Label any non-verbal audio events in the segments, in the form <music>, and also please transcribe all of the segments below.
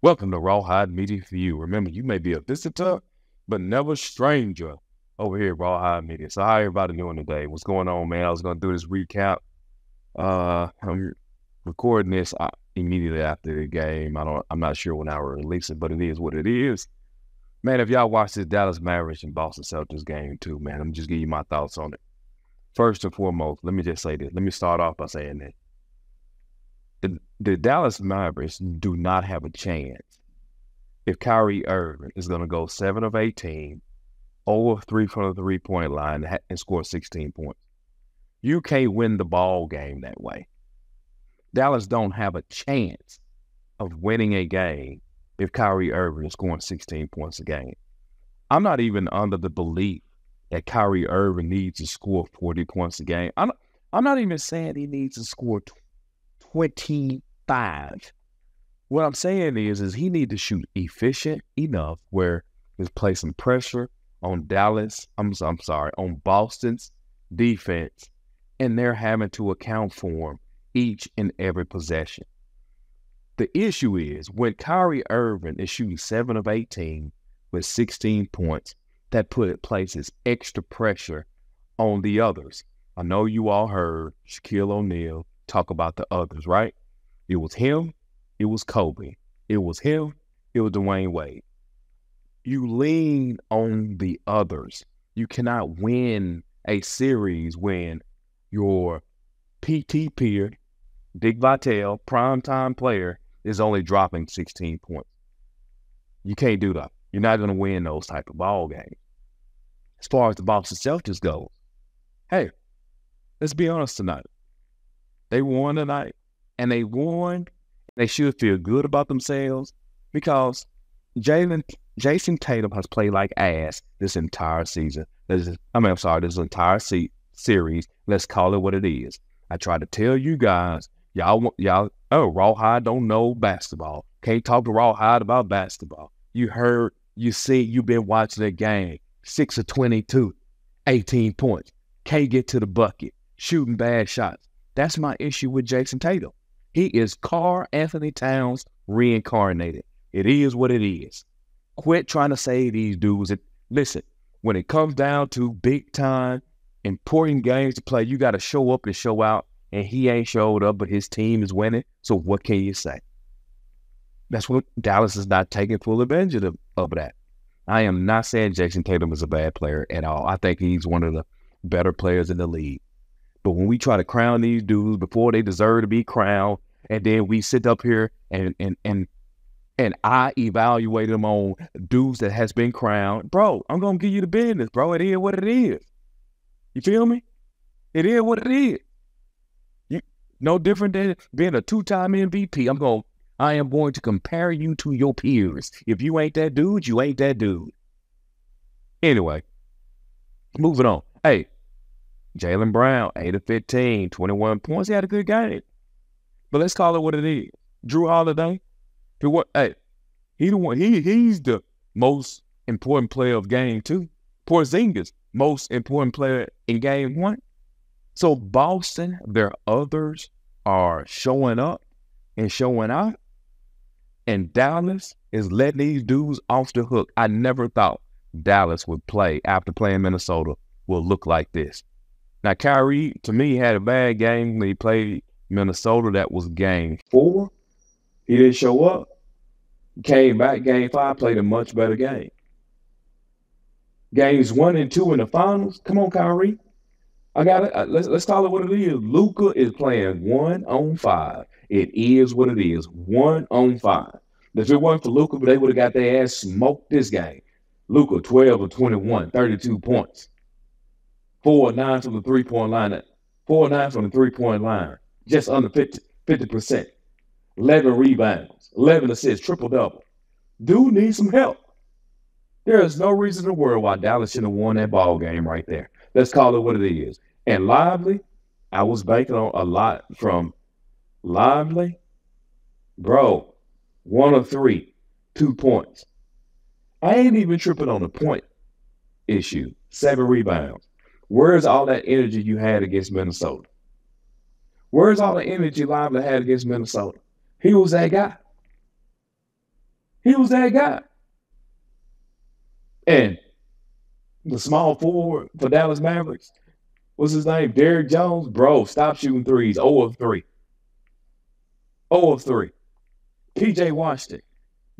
Welcome to Rawhide Media for you. Remember, you may be a visitor, but never stranger over here at Rawhide Media. So, how everybody doing today? What's going on, man? I was going to do this recap. Uh, I'm recording this uh, immediately after the game. I don't. I'm not sure when I will release it, but it is what it is. Man, if y'all watch this Dallas Mavericks and Boston Celtics game too, man, I'm just give you my thoughts on it. First and foremost, let me just say this. Let me start off by saying this the, Dallas Mavericks do not have a chance if Kyrie Irving is going to go seven of 18, over three from the three point line, and score 16 points. You can't win the ball game that way. Dallas don't have a chance of winning a game if Kyrie Irving is scoring 16 points a game. I'm not even under the belief that Kyrie Irving needs to score 40 points a game. I'm, I'm not even saying he needs to score 25. What I'm saying is, is he need to shoot efficient enough where he's placing pressure on Dallas. I'm, I'm sorry, on Boston's defense, and they're having to account for him each and every possession. The issue is when Kyrie Irving is shooting seven of 18 with 16 points, that put places extra pressure on the others. I know you all heard Shaquille O'Neal talk about the others, right? It was him, it was Kobe, it was him, it was Dwyane Wade. You lean on the others. You cannot win a series when your PT peer, Dick Vitale, primetime player, is only dropping 16 points. You can't do that. You're not going to win those type of ball games. As far as the Boston Celtics goes, hey, let's be honest tonight. They won tonight, and they won. They should feel good about themselves because Jalen Jayson Tatum has played like ass this entire season. This is, I mean, I'm sorry, this entire se- series. Let's call it what it is. I tried to tell you guys, y'all, y'all, oh, Rawhide don't know basketball. Can't talk to Rawhide about basketball. You heard, you see, you've been watching the game. Six of 22, 18 points. Can't get to the bucket, shooting bad shots. That's my issue with Jayson Tatum. He is Karl-Anthony Towns reincarnated. It is what it is. Quit trying to say these dudes. That, listen, when it comes down to big time, important games to play, you got to show up and show out. And he ain't showed up, but his team is winning. So what can you say? That's what Dallas is not taking full advantage of, of that. I am not saying Jayson Tatum is a bad player at all. I think he's one of the better players in the league. But when we try to crown these dudes before they deserve to be crowned, and then we sit up here and and and and I evaluate them on dudes that has been crowned, bro, I'm gonna give you the business, bro. It is what it is. You feel me? It is what it is. You no different than being a two-time MVP. I'm going I am going to compare you to your peers. If you ain't that dude, you ain't that dude. Anyway, moving on. Hey, Jaylen Brown, 8 of 15, 21 points. He had a good game. But let's call it what it is. Jrue Holiday, he what hey, he the one he he's the most important player of game two. Porzingis, most important player in game one. So Boston, their others are showing up and showing out. And Dallas is letting these dudes off the hook. I never thought Dallas would play after playing Minnesota will look like this. Now, Kyrie, to me, had a bad game when he played Minnesota. That was game four. He didn't show up. Came back game five, played a much better game. Games one and two in the finals. Come on, Kyrie. I got it. Uh, let's let's call it what it is. Luka is playing one on five. It is what it is. One on five. If it wasn't for Luka, they would have got their ass smoked this game. Luka, 12 or 21, 32 points. Four nine from the three point line. Four nine from the three point line. Just under 50 percent. Eleven rebounds. Eleven assists. Triple double. Dude needs some help. There is no reason in the world why Dallas shouldn't have won that ball game right there. Let's call it what it is. And Lively, I was banking on a lot from Lively. Bro, one of three, two points. I ain't even tripping on the point issue. Seven rebounds. Where's all that energy you had against Minnesota? Where's all the energy Lively had against Minnesota? He was that guy. He was that guy. And the small forward for Dallas Mavericks, what's his name? Derrick Jones. Bro, stop shooting threes. 0 of 3. 0 of 3. PJ Washington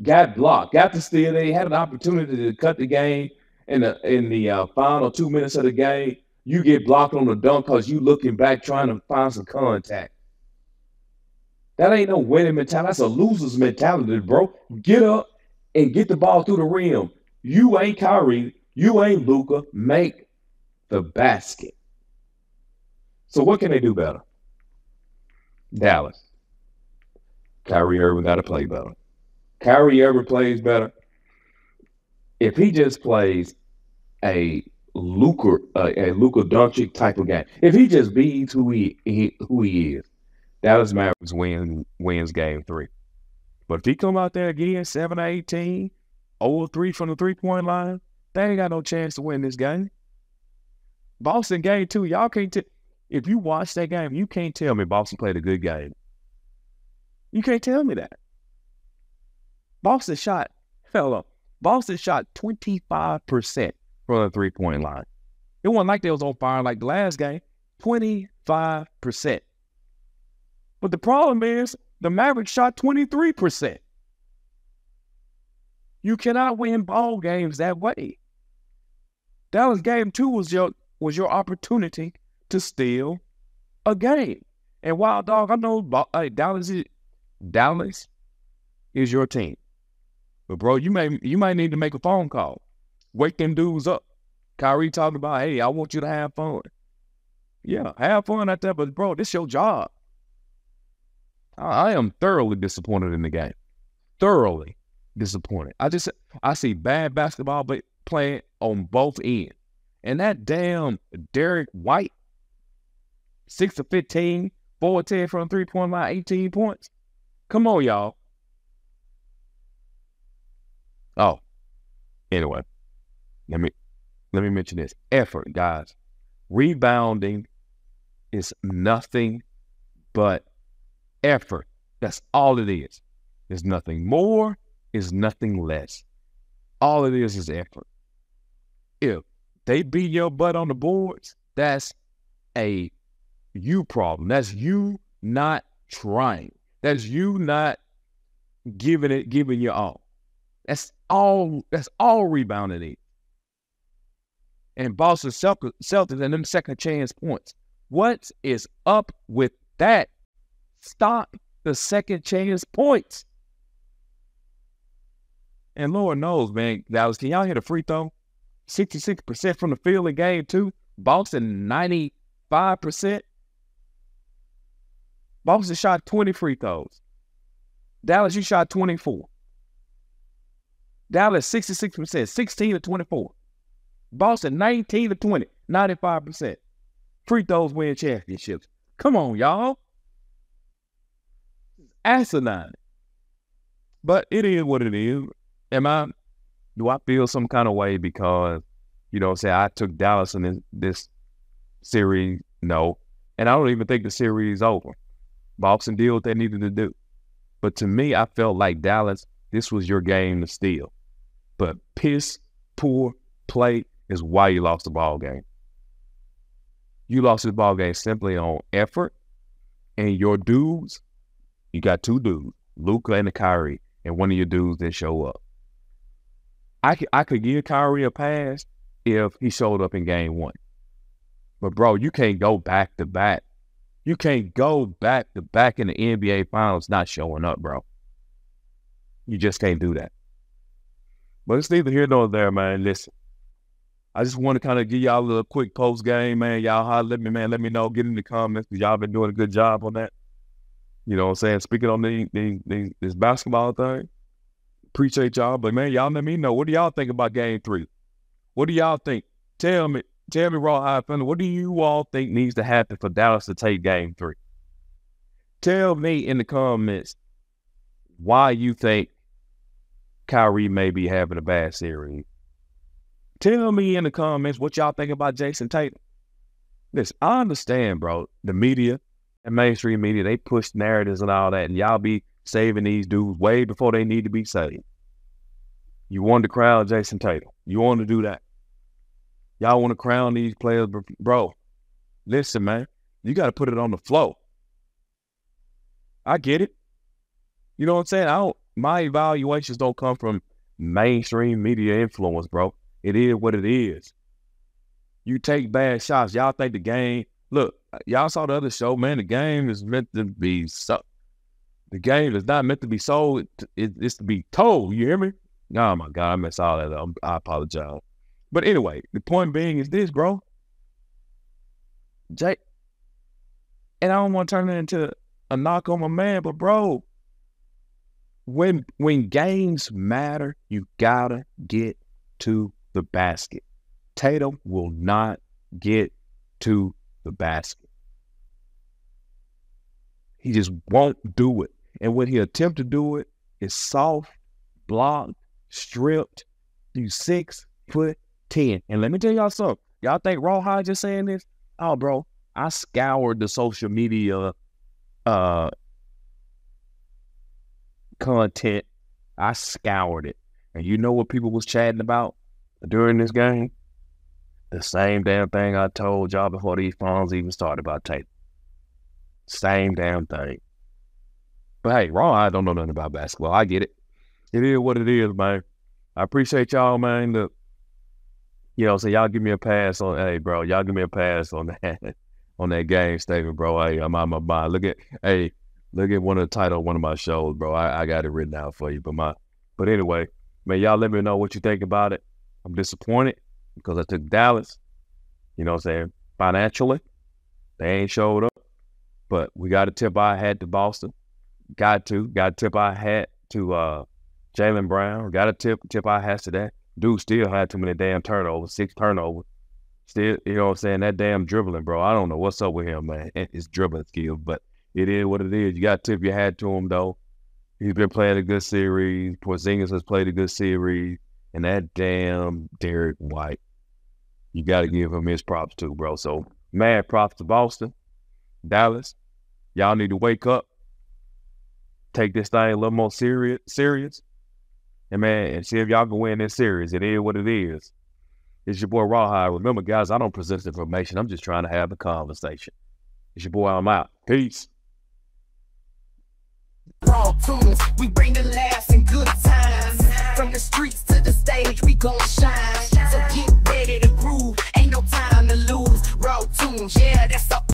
got blocked, got the steal. They had an opportunity to cut the game in the in the uh, final two minutes of the game. You get blocked on the dunk because you looking back trying to find some contact. That ain't no winning mentality. That's a loser's mentality, bro. Get up and get the ball through the rim. You ain't Kyrie. You ain't Luka. Make the basket. So what can they do better? Dallas. Kyrie Irving got to play better. Kyrie Irving plays better. If he just plays a Luka, uh, a Luka Doncic type of game, if he just beats who he, he who he is, Dallas Mavericks win wins game three. But if he come out there again, 7 18, 0 3 from the three point line, they ain't got no chance to win this game. Boston game two, y'all can't t- if you watch that game, you can't tell me Boston played a good game. You can't tell me that. Boston shot, fellow, Boston shot 25% from the three point line. It wasn't like they was on fire like the last game. 25%. But the problem is the Mavericks shot 23%. You cannot win ball games that way. Dallas game two was your was your opportunity to steal a game. And wild dog, I know hey, Dallas is Dallas is your team. But bro, you may you might need to make a phone call. Wake them dudes up. Kyrie talking about, hey, I want you to have fun. Yeah, have fun out there, but bro, this your job. I am thoroughly disappointed in the game. Thoroughly disappointed. I just I see bad basketball but playing on both ends. And that damn Derrick White, 6 to 15, 4 10 from three point line, 18 points. Come on, y'all. Oh, anyway, let me let me mention this effort, guys. Rebounding is nothing but effort. That's all it is. There's nothing more, is nothing less. All it is is effort. If they beat your butt on the boards, that's a you problem. That's you not trying. That's you not giving it, giving your all. That's all. That's all rebounding is. And Boston Celtics and them second chance points. What is up with that? Stop the second chance points. And Lord knows, man, Dallas, can y'all hit a free throw? 66% from the field in game two. Boston, 95%. Boston shot 20 free throws. Dallas, you shot 24. Dallas, 66%, 16 to 24. Boston, 19 to 20, 95%. Free throws win championships. Come on, y'all asinine. But it is what it is. Am I? Do I feel some kind of way because you know, say I took Dallas in this, this series? No, and I don't even think the series is over. Boston did what they needed to do. But to me, I felt like Dallas, this was your game to steal. But piss poor play is why you lost the ball game. You lost the ball game simply on effort, and your dudes you got two dudes, Luka and Kyrie, and one of your dudes didn't show up. I could, I could give Kyrie a pass if he showed up in game one. But bro, you can't go back to back. You can't go back to back in the NBA finals not showing up, bro. You just can't do that. But it's neither here nor there, man. Listen, I just want to kind of give y'all a little quick post game, man. Y'all holler at me, man. Let me know. Get in the comments because y'all been doing a good job on that. You know what I'm saying? Speaking on the, the, the, this basketball thing, appreciate y'all. But man, y'all let me know. What do y'all think about game three? What do y'all think? Tell me, tell me, Raw High Thunder, what do you all think needs to happen for Dallas to take game three? Tell me in the comments why you think Kyrie may be having a bad series. Tell me in the comments what y'all think about Jayson Tatum. Listen, I understand, bro. The media, and mainstream media, they push narratives and all that, and y'all be saving these dudes way before they need to be saved. You want to crown Jayson Tatum. You want to do that. Y'all want to crown these players, bro. Listen, man, you got to put it on the flow. I get it. You know what I'm saying? I don't. My evaluations don't come from mainstream media influence, bro. It is what it is. You take bad shots. Y'all think the game. Look, y'all saw the other show, man. The game is meant to be so. The game is not meant to be sold. It, it's to be told. You hear me? Oh my god, I messed all that up. I apologize. But anyway, the point being is this, bro. Jay, and I don't want to turn it into a knock on my man, but bro, when when games matter, you gotta get to the basket. Tatum will not get to the basket. He just won't do it. And when he attempt to do it, it's soft, blocked, stripped. You six foot ten. And let me tell y'all something. Y'all think Rawhide just saying this? Oh, bro, I scoured the social media uh content. I scoured it. And you know what people was chatting about during this game? The same damn thing I told y'all before these phones even started about tape. Same damn thing. But hey, i don't know nothing about basketball. I get it. It is what it is, man. I appreciate y'all, man. The, you know, so y'all give me a pass on. Hey, bro, y'all give me a pass on that <laughs> on that game statement, bro. Hey, I'm on my mind. Look at, hey, look at one of the title of one of my shows, bro. I, I got it written out for you. But my, but anyway, man, y'all let me know what you think about it. I'm disappointed because I took Dallas. You know what I'm saying? Financially, they ain't showed up. But we got a tip I had to Boston. Got to. Got a tip I had to uh, Jaylen Brown. Got a tip tip I had to that. Dude still had too many damn turnovers, six turnovers. Still, you know what I'm saying? That damn dribbling, bro. I don't know what's up with him, man. <laughs> His dribbling skills, but it is what it is. You got to tip your hat to him, though. He's been playing a good series. Porzingis has played a good series. And that damn Derrick White you got to give him his props too, bro. So mad props to Boston, Dallas. Y'all need to wake up, take this thing a little more serious, serious, and man, and see if y'all can win this series. It is what it is. It's your boy Rawhide. Remember, guys, I don't present information. I'm just trying to have a conversation. It's your boy. I'm out. Peace. Raw tunes, we bring the laughs and good times. From the streets to the stage, we gon' shine. So get ready to groove, ain't no time to lose. Raw tunes, yeah, that's the